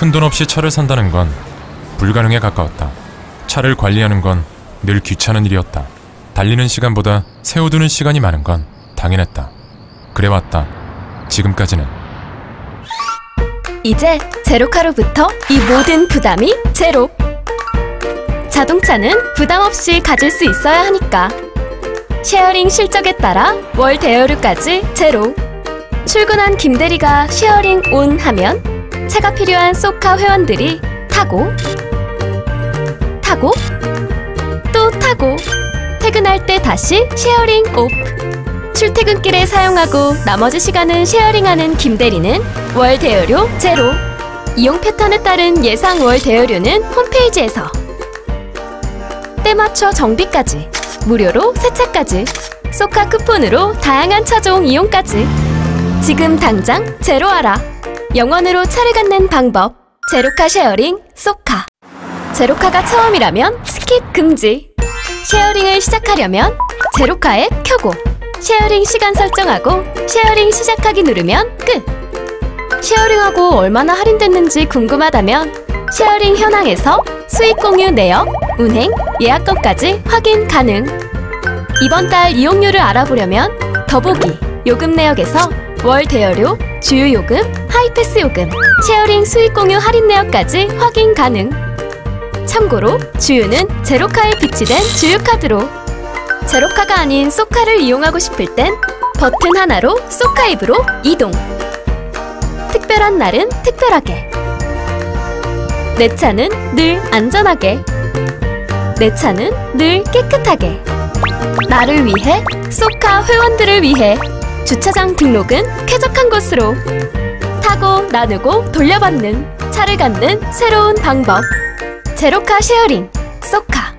큰 돈 없이 차를 산다는 건 불가능에 가까웠다. 차를 관리하는 건 늘 귀찮은 일이었다. 달리는 시간보다 세워두는 시간이 많은 건 당연했다. 그래왔다. 지금까지는. 이제 제로카로부터 이 모든 부담이 제로. 자동차는 부담 없이 가질 수 있어야 하니까. sharing 실적에 따라 월 대여료까지 제로. 출근한 김대리가 sharing on 하면 차가 필요한 쏘카 회원들이 타고 타고 또 타고 퇴근할 때 다시 sharing off. 출퇴근길에 사용하고 나머지 시간은 sharing하는 김대리는 월 대여료 제로. 이용 패턴에 따른 예상 월 대여료는 홈페이지에서 때 맞춰 정비까지 무료로 세차까지 쏘카 쿠폰으로 다양한 차종 이용까지 지금 당장 제로하라 영 원으로 차를 갖는 방법. 제로카 sharing 쏘카. 제로카가 처음이라면 skip 금지. sharing을 시작하려면 제로카 앱 켜고 sharing 시간 설정하고 sharing 시작하기 누르면 끝. sharing하고 얼마나 할인됐는지 궁금하다면 sharing 현황에서 수익 공유 내역, 운행, 예약건까지 확인 가능. 이번 달 이용료를 알아보려면 더보기, 요금 내역에서 월 대여료, 주유 요금, 하이패스 요금, sharing 수익 공유 할인 내역까지 확인 가능. 참고로 주유는 제로카에 비치된 주유카드로 제로카가 아닌 쏘카를 이용하고 싶을 땐 버튼 하나로 쏘카 앱으로 이동. 특별한 날은 특별하게. 내 차는 늘 안전하게. 내 차는 늘 깨끗하게. 나를 위해, 소카 회원들을 위해. 주차장 등록은 쾌적한 곳으로. 타고 나누고 돌려받는 차를 갖는 새로운 방법. 제로카 쉐어링, 소카.